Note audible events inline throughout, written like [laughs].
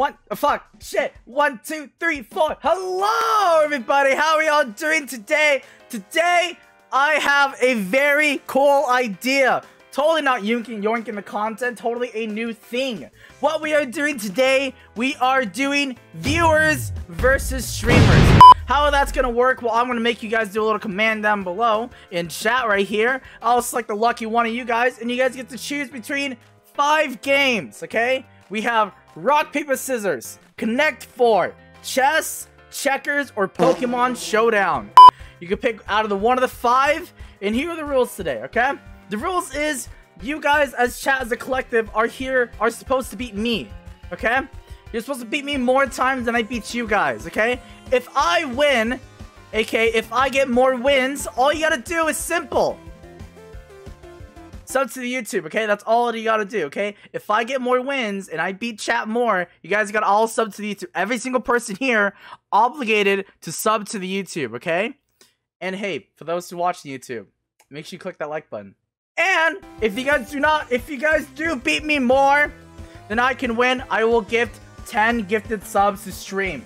One, oh, fuck, shit. One, two, three, four. Hello, everybody. How are y'all doing today? Today, I have a very cool idea. Totally not yoinking, yoinking the content, totally a new thing. What we are doing today, we are doing viewers versus streamers. How that's gonna work, well, I'm gonna make you guys do a little command down below in chat right here. I'll select the lucky one of you guys, and you guys get to choose between five games, okay? We have rock, paper, scissors, connect four, chess, checkers, or Pokemon Showdown. You can pick out of the one of the five, and here are the rules today, okay? The rules is you guys as chat as a collective are here, are supposed to beat me, okay? You're supposed to beat me more times than I beat you guys, okay? If I win, aka if I get more wins, all you gotta do is simple sub to the YouTube, okay? That's all that you gotta do, okay? If I get more wins and I beat chat more, you guys gotta all sub to the YouTube. Every single person here obligated to sub to the YouTube, okay? And hey, for those who watch YouTube, make sure you click that like button. And if you guys do not, if you guys do beat me more than I can win, I will gift 10 gifted subs to stream.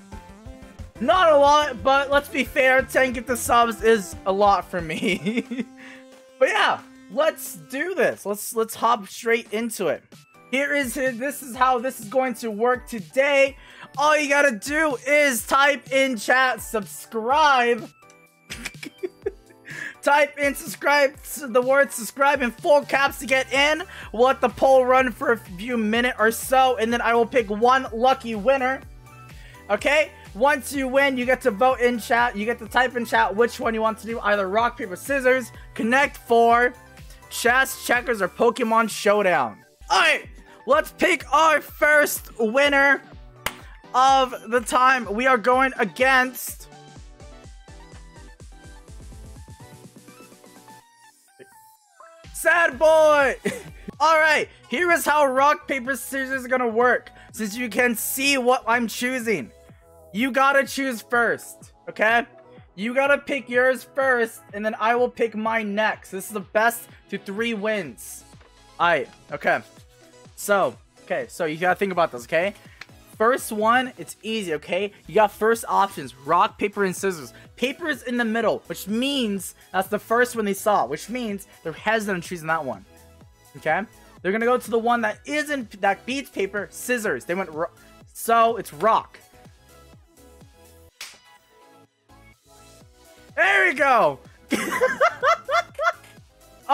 Not a lot, but let's be fair, 10 gifted subs is a lot for me. [laughs] but yeah, let's do this. Let's let's hop straight into it. Here is this is how this is going to work today. All you gotta do is type in chat subscribe. [laughs] type in subscribe the word subscribe in full caps to get in. We'll let the poll run for a few minutes or so, and then I will pick one lucky winner. Okay? Once you win, you get to vote in chat. You get to type in chat which one you want to do. Either rock, paper, scissors, connect four, chess, checkers, or Pokemon Showdown. Alright, let's pick our first winner of the time. We are going against... Sad boy! [laughs] Alright, here is how rock, paper, scissors is gonna work. Since you can see what I'm choosing. You gotta choose first, okay? You gotta pick yours first, and then I will pick mine next. This is the best to three wins. Alright, okay. So, okay, so you gotta think about this, okay? First one, it's easy, okay? You got first options, rock, paper, and scissors. Paper is in the middle, which means that's the first one they saw, which means they're hesitant choosing that one. Okay? They're gonna go to the one that isn't, that beats paper, scissors. They went, so it's rock. There we go. [laughs]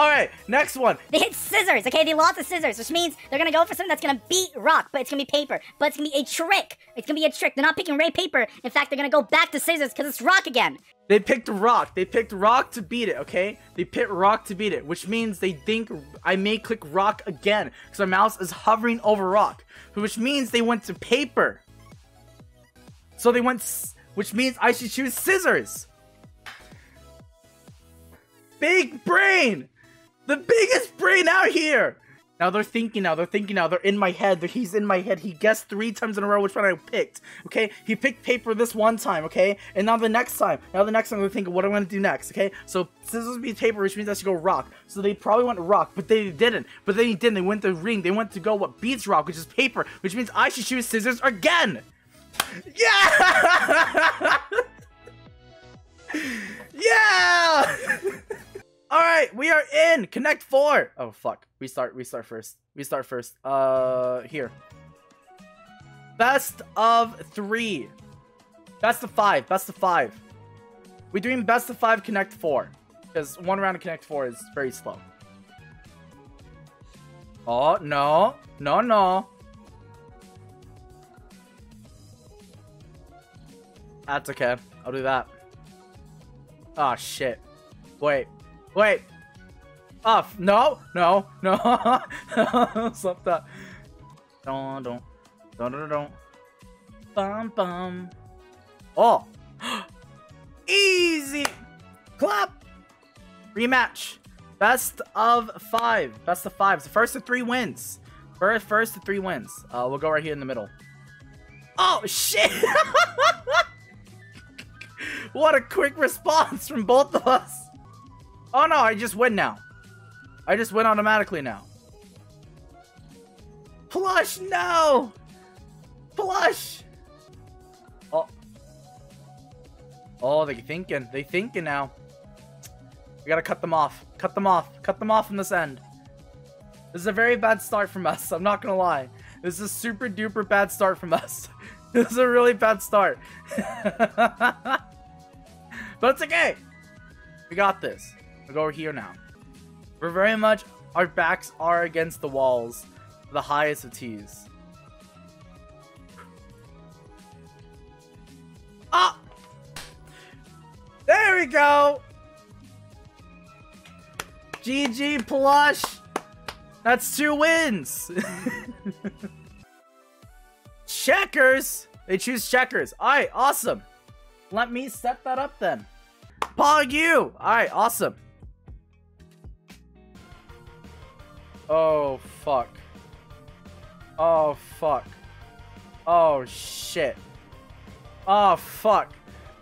All right, next one. They hit scissors, okay? They lost the scissors, which means they're gonna go for something that's gonna beat rock, but it's gonna be paper. But it's gonna be a trick. It's gonna be a trick. They're not picking Ray paper. In fact, they're gonna go back to scissors because it's rock again. They picked rock. They picked rock to beat it, okay? They picked rock to beat it, which means they think I may click rock again because my mouse is hovering over rock, which means they went to paper. So they went, which means I should choose scissors. Big brain! The biggest brain out here! Now they're thinking now, they're thinking now, they're in my head, he's in my head, he guessed three times in a row which one I picked, okay? He picked paper this one time, okay? And now the next time, now the next time they're thinking, what I'm gonna do next, okay? So scissors beat paper, which means I should go rock. So they probably went rock, but they didn't. But then they didn't, they went to ring, they went to go what beats rock, which is paper, which means I should choose scissors again! Yeah! [laughs] yeah! [laughs] Alright, we are in! Connect four! Oh fuck. We start we start first. We start first. Uh here. Best of three. Best of five. Best of five. We're doing best of five connect four. Because one round of connect four is very slow. Oh no. No no. That's okay. I'll do that. Oh shit. Wait. Wait. Oh, no, no, no. Stop that. Don't, don't, don't, don't, don't. Bum, bum. Oh. [gasps] Easy. Clap. Rematch. Best of five. Best of five. So first of three wins. First, first to three wins. Uh, we'll go right here in the middle. Oh, shit. [laughs] what a quick response from both of us. Oh no, I just win now. I just win automatically now. Plush, no! Plush! Oh. Oh, they thinking. They thinking now. We gotta cut them off. Cut them off. Cut them off from this end. This is a very bad start from us. I'm not gonna lie. This is a super duper bad start from us. [laughs] this is a really bad start. [laughs] but it's okay. We got this. Go over here now. We're very much, our backs are against the walls. The highest of T's. Ah! There we go! GG plush! That's two wins! [laughs] checkers! They choose checkers. Alright, awesome. Let me set that up then. Pog you! Alright, awesome. Oh, fuck. Oh, fuck. Oh, shit. Oh, fuck.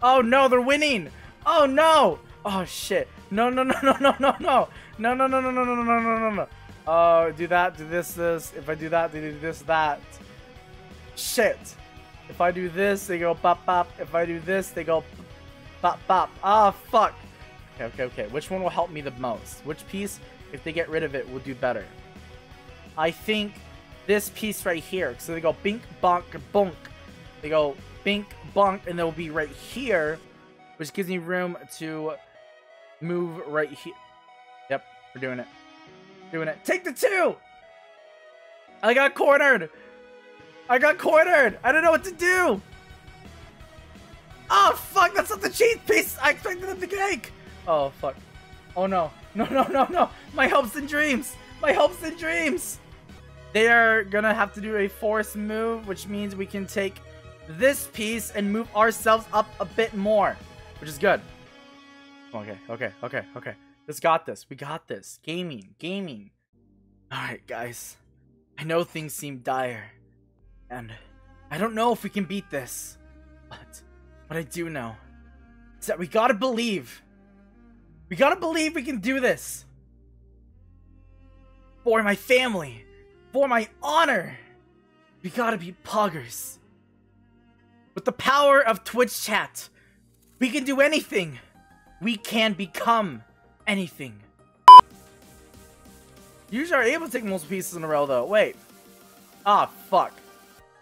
Oh, no, they're winning! Oh, no! Oh, shit. No, no, no, no, no, no, no! No, no, no, no, no, no, no, no, no, no. Oh, do that, do this, this. If I do that, they do this, that. Shit. If I do this, they go bop, bop. If I do this, they go bop, bop. Ah, fuck. Okay, okay, okay. Which one will help me the most? Which piece, if they get rid of it, will do better? I think this piece right here. So they go bink, bonk, bonk. They go bink, bonk, and they'll be right here, which gives me room to move right here. Yep, we're doing it. Doing it. Take the two! I got cornered! I got cornered! I don't know what to do! Oh, fuck! That's not the cheese piece! I expected it the cake! Oh, fuck. Oh, no. No, no, no, no! My hopes and dreams! My hopes and dreams! They are gonna have to do a force move, which means we can take this piece and move ourselves up a bit more, which is good. Okay, okay, okay, okay. Let's got this. We got this. Gaming, gaming. Alright, guys. I know things seem dire. And I don't know if we can beat this. But what I do know is that we gotta believe. We gotta believe we can do this. For my family. For my honor. We gotta be poggers. With the power of Twitch chat, we can do anything. We can become anything. Usually are able to take multiple pieces in a row though. Wait. Ah, fuck.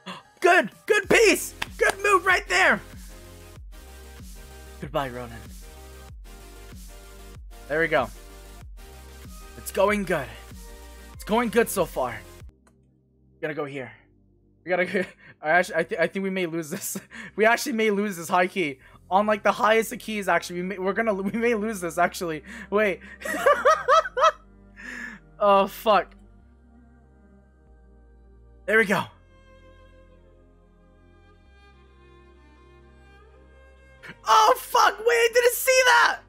[gasps] Good! Good piece! Good move right there! Goodbye, Ronan. There we go. It's going good. It's going good so far. We gotta go here. We gotta go. [laughs] I actually, I, th I think we may lose this. [laughs] we actually may lose this high key on like the highest of keys. Actually, we may, we're gonna [laughs] we may lose this. Actually, wait. oh fuck. There we go. Oh fuck! Wait, I didn't see that.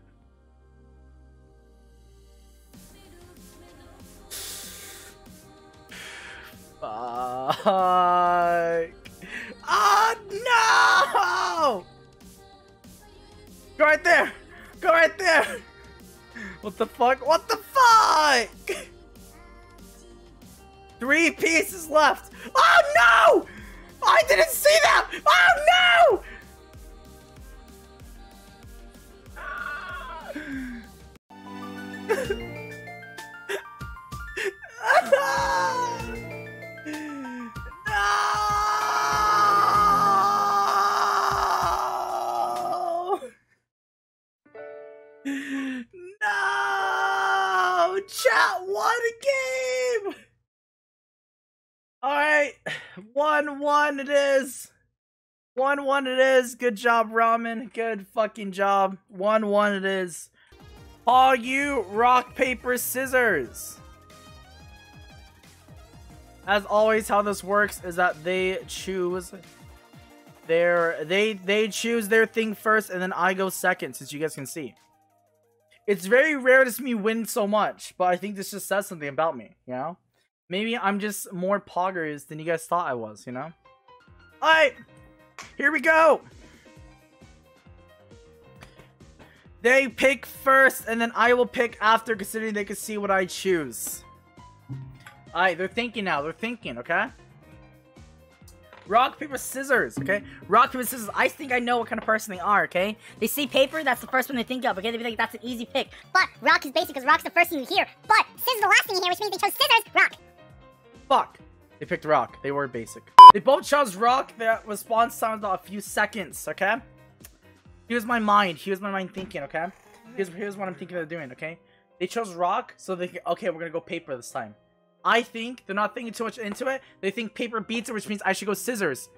Oh no! Go right there! Go right there! What the fuck? What the fuck? Three pieces left. Oh no! I didn't see that! Oh no! Chat won a game! Alright, 1 1 it is. 1 1 it is. Good job, Ramen. Good fucking job. 1 1 it is. All you rock, paper, scissors. As always, how this works is that they choose their they they choose their thing first, and then I go second, since you guys can see. It's very rare to see me win so much, but I think this just says something about me, you know? Maybe I'm just more poggers than you guys thought I was, you know? Alright, here we go! They pick first, and then I will pick after, considering they can see what I choose. Alright, they're thinking now. They're thinking, okay? Rock, paper, scissors, okay? Rock, paper, scissors. I think I know what kind of person they are, okay? They see paper, that's the first one they think of, okay? They be like, that's an easy pick. But rock is basic because rock's the first thing you hear. But scissors the last thing you hear, which means they chose scissors, rock. Fuck. They picked rock. They were basic. They both chose rock. Their response time was a few seconds, okay? Here's my mind. Here's my mind thinking, okay? Here's, here's what I'm thinking of doing, okay? They chose rock, so they okay, we're gonna go paper this time. I think they're not thinking too much into it. They think paper beats it, which means I should go scissors.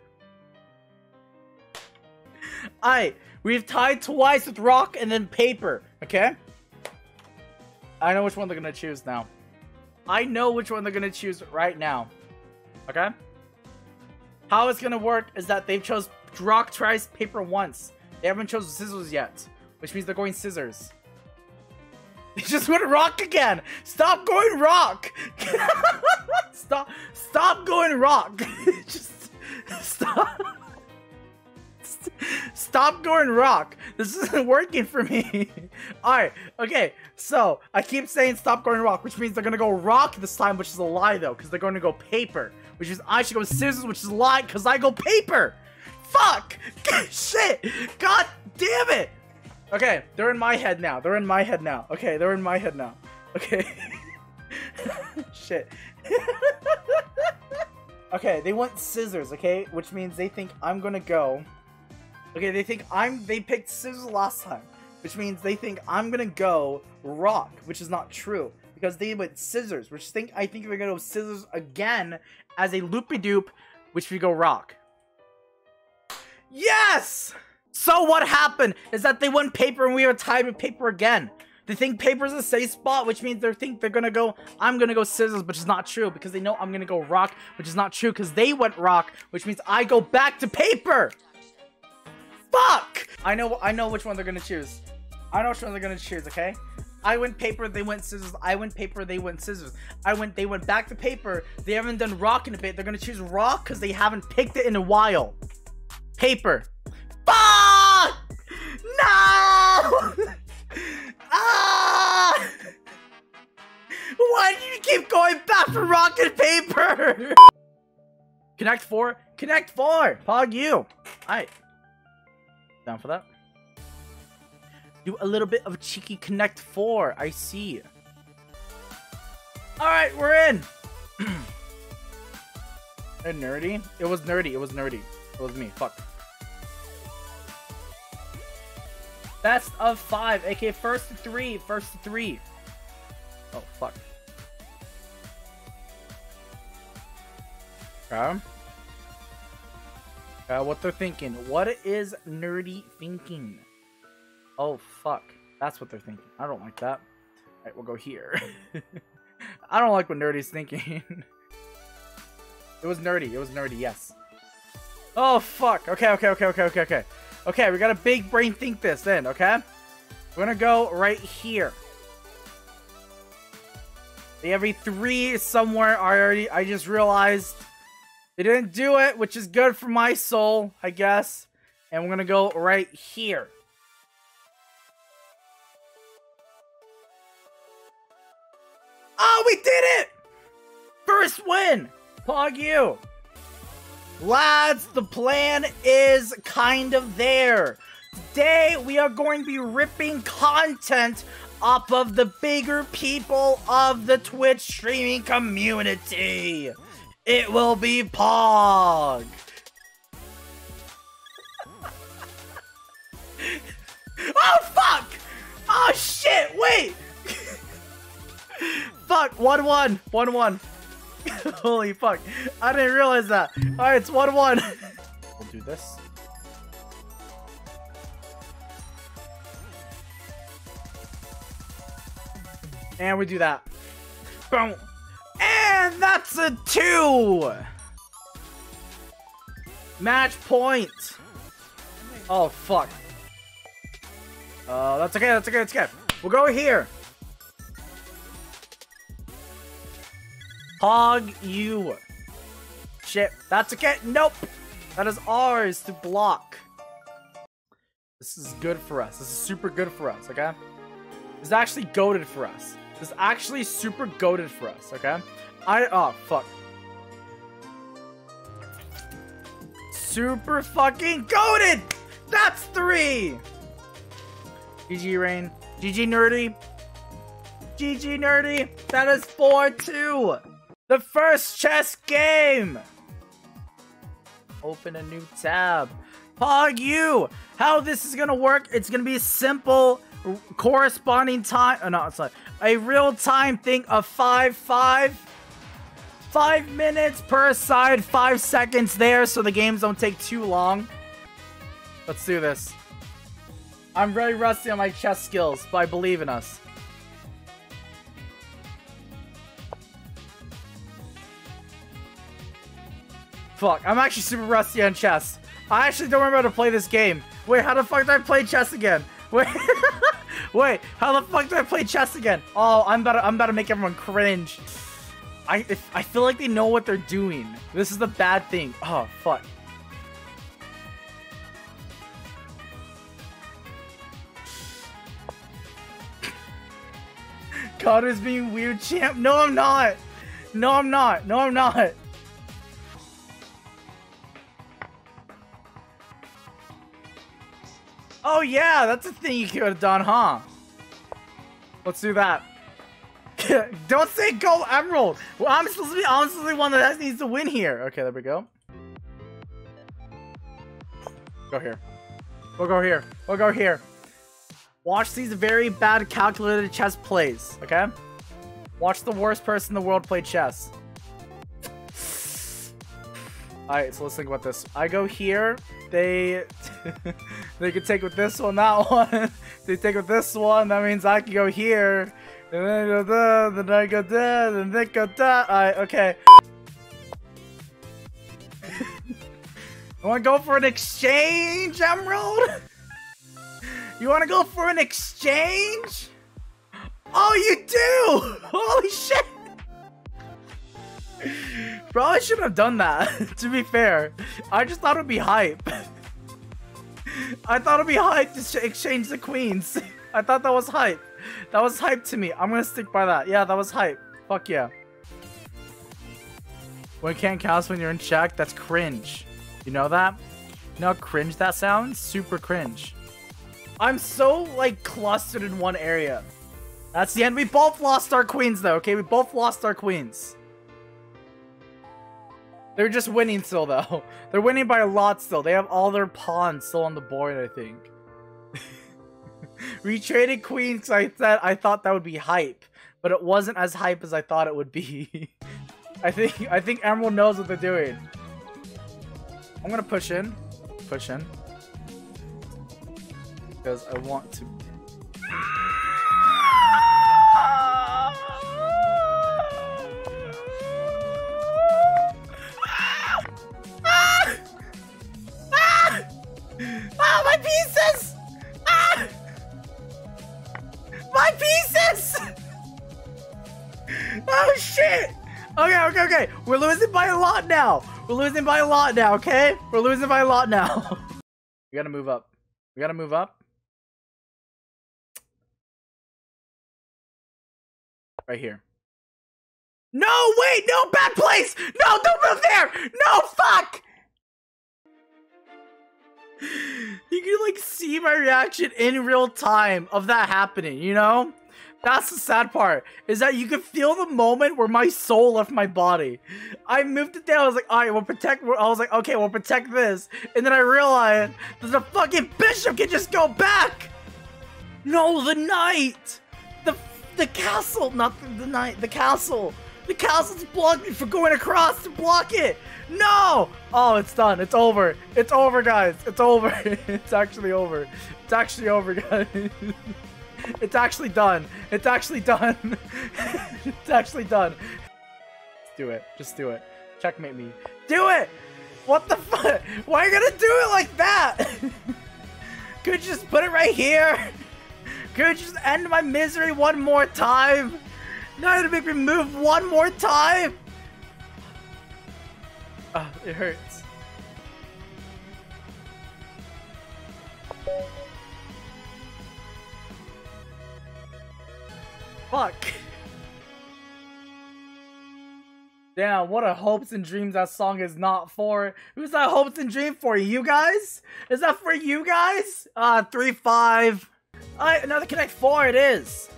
Alright, we've tied twice with rock and then paper, okay? I know which one they're gonna choose now. I know which one they're gonna choose right now. Okay? How it's gonna work is that they've chose rock twice, paper once. They haven't chosen scissors yet, which means they're going scissors. They [laughs] just went rock again. Stop going rock. [laughs] stop. Stop going rock. [laughs] just stop. Stop going rock. This isn't working for me. Alright, okay. So, I keep saying stop going rock, which means they're gonna go rock this time, which is a lie though, because they're going to go paper. Which means I should go scissors, which is a lie, because I go paper. Fuck! Shit! God damn it! Okay, they're in my head now. They're in my head now. Okay, they're in my head now. Okay. [laughs] Shit. [laughs] okay, they want scissors, okay? Which means they think I'm gonna go. Okay, they think I'm. They picked scissors last time. Which means they think I'm gonna go rock, which is not true. Because they went scissors, which think I think we're gonna go scissors again as a loopy doop, which we go rock. Yes! So what happened is that they won paper and we were tied with paper again. They think paper's a safe spot, which means they think they're gonna go, I'm gonna go scissors, which is not true, because they know I'm gonna go rock, which is not true, because they went rock, which means I go back to paper! Fuck! I know I know which one they're gonna choose. I know which one they're gonna choose, okay? I went paper, they went scissors. I went paper, they went scissors. I went, they went back to paper. They haven't done rock in a bit. They're gonna choose rock because they haven't picked it in a while. Paper. No! [laughs] ah! Why do you keep going back for rock and paper? Connect four. Connect four. Pog you. Alright. Down for that. Do a little bit of cheeky connect four. I see. Alright, we're in. [clears throat] and nerdy? It was nerdy. It was nerdy. It was me. Fuck. Best of five, aka first to three, first to three. Oh, fuck. Okay. Uh, what they're thinking. What is nerdy thinking? Oh, fuck. That's what they're thinking. I don't like that. Alright, we'll go here. [laughs] I don't like what nerdy's thinking. [laughs] it was nerdy. It was nerdy, yes. Oh, fuck. Okay, okay, okay, okay, okay, okay. Okay, we got a big brain think this then, okay? We're gonna go right here. They a three somewhere already. I just realized they didn't do it, which is good for my soul, I guess. And we're gonna go right here. Oh, we did it! First win! Pog you! Lads, the plan is kind of there. Today, we are going to be ripping content off of the bigger people of the Twitch streaming community. It will be Pog. [laughs] oh, fuck! Oh, shit, wait! [laughs] fuck, 1-1, 1-1. [laughs] Holy fuck. I didn't realize that. Alright, it's 1-1. we'll do this. And we do that. Boom. And that's a 2! Match point. Oh, fuck. Uh, that's okay, that's okay, that's okay. We'll go here. Hog you. Shit. That's a okay. Nope. That is ours to block. This is good for us. This is super good for us, okay? This is actually goaded for us. This is actually super goaded for us, okay? I- oh, fuck. super fucking goaded. That's three. GG Rain. GG Nerdy. GG Nerdy. That is 4-2. The first chess game. Open a new tab. Pog you. How this is gonna work? It's gonna be simple corresponding time. Oh, no, it's not a real time thing of five five. Five minutes per side, five seconds there, so the games don't take too long. Let's do this. I'm very rusty on my chess skills, but I believe in us. Fuck, I'm actually super rusty on chess. I actually don't remember how to play this game. Wait, how the fuck do I play chess again? [laughs] Wait, wait, how the fuck do I play chess again? Oh, I'm about to, I'm about to make everyone cringe. I, if, I feel like they know what they're doing. This is the bad thing. Oh, fuck. Connor's being weird champ. No, I'm not. No, I'm not. No, I'm not. Oh, yeah, that's a thing you could have done, huh? Let's do that. [laughs] Don't say go Emerald! Well, I'm supposed to be be one that needs to win here. Okay, there we go. Go here. We'll go here. We'll go here. Watch these very bad calculated chess plays, okay? Watch the worst person in the world play chess. [sighs] Alright, so let's think about this. I go here, they [laughs] they could take with this one, that [laughs] one. they take with this one, that means I can go here. And then go da, then I go there, then they go da. Alright, okay. [laughs] I wanna go for an exchange, Emerald? You wanna go for an exchange? Oh, you do! Holy shit! Probably shouldn't have done that, [laughs] to be fair. I just thought it would be hype. [laughs] I thought it would be hype to exchange the queens. [laughs] I thought that was hype. That was hype to me. I'm gonna stick by that. Yeah, that was hype. Fuck yeah. When can't cast when you're in check, that's cringe. You know that? You know how cringe that sounds? Super cringe. I'm so, like, clustered in one area. That's the end. We both lost our queens, though, okay? We both lost our queens. They're just winning still, though. [laughs] They're winning by a lot still. They have all their pawns still on the board, I think. [laughs] we traded queens I said I thought that would be hype. But it wasn't as hype as I thought it would be. [laughs] I think I think Emerald knows what they're doing. I'm gonna push in. Push in because I want to. Ah, my pieces! Ah! My pieces! Oh shit! Okay, okay, okay. We're losing by a lot now. We're losing by a lot now, okay? We're losing by a lot now. [laughs] we gotta move up. We gotta move up. Right here. No, wait, no, bad place! No, don't move there! No, fuck! [laughs] You can like see my reaction in real time of that happening, you know? That's the sad part, is that you can feel the moment where my soul left my body. I moved it down, I was like, alright, we'll protect, I was like, okay, we'll protect this. And then I realized that the fucking bishop can just go back! No, the knight! The the castle, not the, the knight, the castle. The castle's blocked me for going across to block it. No! Oh, it's done. It's over. It's over, guys. It's over. [laughs] it's actually over. It's actually over, [laughs] guys. it's actually done. It's actually done. [laughs] it's actually done. Just do it. Just do it. Checkmate me. Do it! What the fuck? Why are you gonna do it like that? Could you just put it right here? Could you just end my misery one more time? Now to make me move one more time? Ah, it hurts. Fuck. Damn, what a hopes and dreams that song is not for. Who's that hopes and dream for? You guys? Is that for you guys? Uh, 3-5. Alright, another Connect 4 it is.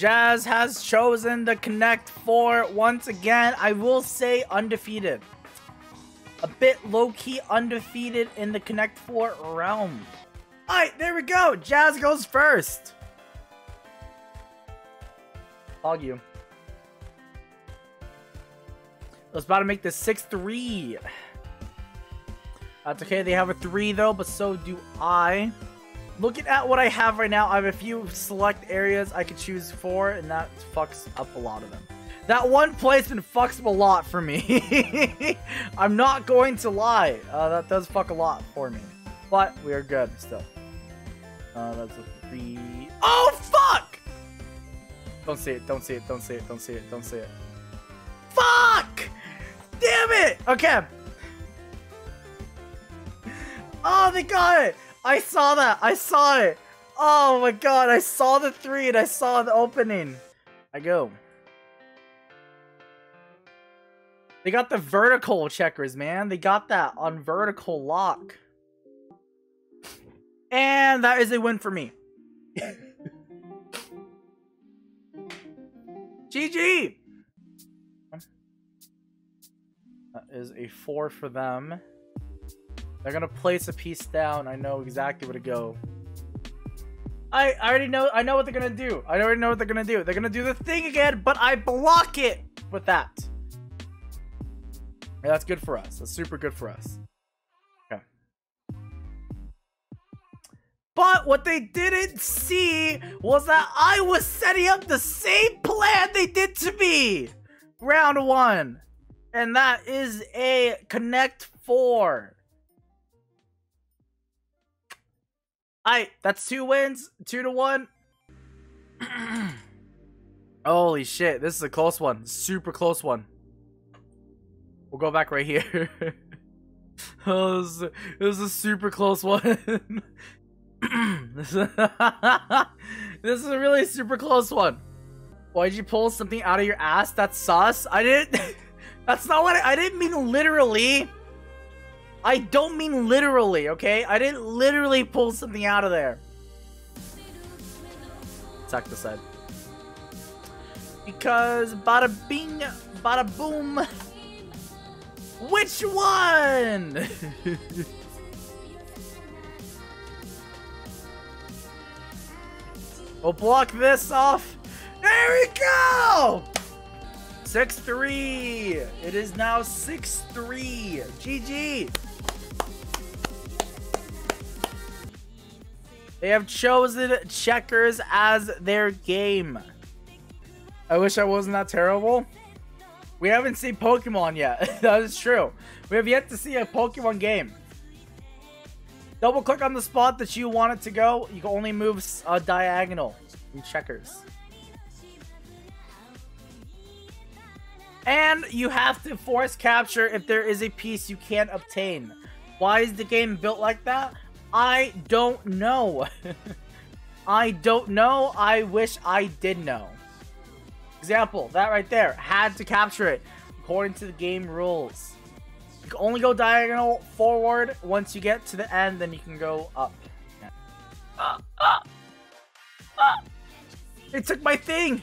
Jazz has chosen the Connect 4 once again. I will say undefeated. A bit low-key undefeated in the Connect 4 realm. Alright, there we go. Jazz goes first. Hog you. I was about to make this 6-3. That's uh, okay. They have a 3 though, but so do I. Looking at what I have right now, I have a few select areas I could choose for, and that fucks up a lot of them. That one placement fucks up a lot for me. [laughs] I'm not going to lie. Uh, that does fuck a lot for me. But we are good still. Uh, that's a three. Oh, fuck! Don't see it, don't see it, don't see it, don't see it, don't see it. Fuck! Damn it! Okay. [laughs] Oh, they got it! I saw that! I saw it! Oh my god, I saw the three and I saw the opening. I go. They got the vertical checkers, man. They got that on vertical lock. And that is a win for me. [laughs] GG! That is a four for them. They're gonna place a piece down. I know exactly where to go. I, I already know I know what they're gonna do. I already know what they're gonna do. They're gonna do the thing again, but I block it with that. That's good for us. That's super good for us. Okay. But what they didn't see was that I was setting up the same plan they did to me. Round one. And that is a Connect 4. Alright, that's two wins. Two to one. [clears throat] Holy shit, this is a close one. Super close one. We'll go back right here. [laughs] oh, this, is, this is a super close one. [laughs] this, is, a really super close one. Why'd you pull something out of your ass? That's sus. I didn't. [laughs] That's not what I, I didn't mean literally. I don't mean literally, okay? I didn't literally pull something out of there. Attack the side. Because bada bing, bada boom. Which one? [laughs] we'll block this off. There we go! 6-3. It is now 6-3. GG. They have chosen checkers as their game. I wish I wasn't that terrible. We haven't seen Pokemon yet. [laughs] that is true. We have yet to see a Pokemon game. Double click on the spot that you want it to go. You can only move uh, diagonal in checkers. And you have to force capture if there is a piece you can't obtain. Why is the game built like that? I don't know. [laughs] I don't know. I wish I did know. Example, that right there. Had to capture it according to the game rules. You can only go diagonal forward. Once you get to the end, then you can go up. Uh, uh, uh. It took my thing!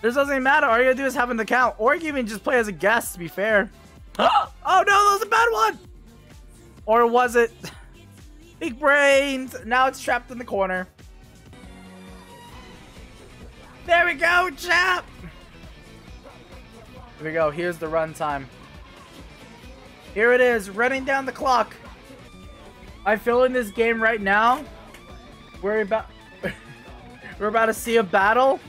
This doesn't matter. All you gotta do is have an account. Or you can even just play as a guest, to be fair. [gasps] oh no, that was a bad one! Or was it... [laughs] Big brains! Now it's trapped in the corner. There we go, chap! Here we go. Here's the run time. Here it is, running down the clock. I feel in this game right now. We're about [laughs] we're about to see a battle.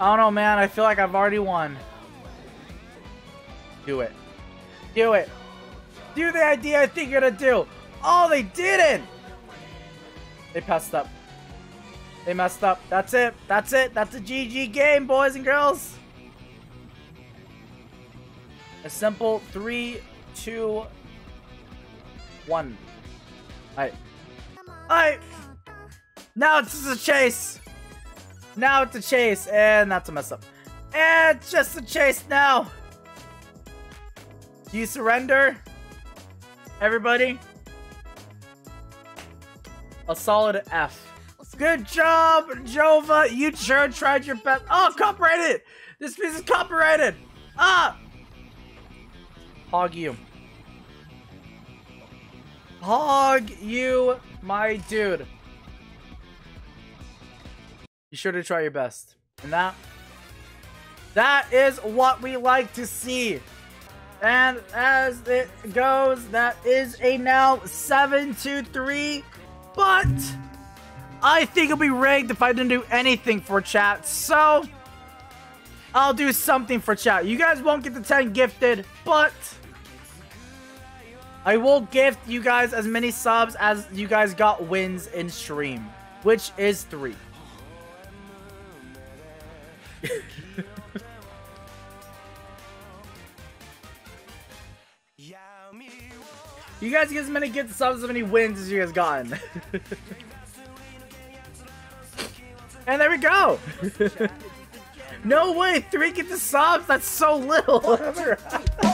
I don't know, man. I feel like I've already won. Do it. Do it. Do the idea I think you're gonna do. Oh, they didn't! They passed up. They messed up. That's it. That's it. That's a GG game, boys and girls. A simple three, two, one. Alright. Alright. Now it's just a chase. Now it's a chase. And that's a mess up. And just a chase now. Do you surrender? Everybody? A solid F. Good job, Jova. You sure tried your best. Oh, copyrighted. This piece is copyrighted. Ah. Hog you. Hog you, my dude. You sure to try your best. And that, that is what we like to see. And as it goes, that is a now 7 to 3. But I think it'll be rigged if I didn't do anything for chat. So I'll do something for chat. You guys won't get the 10 gifted, but I will gift you guys as many subs as you guys got wins in stream, which is three. You guys get as many gift subs as many wins as you guys gotten. [laughs] and there we go. [laughs] no way, three get the subs. That's so little. [laughs]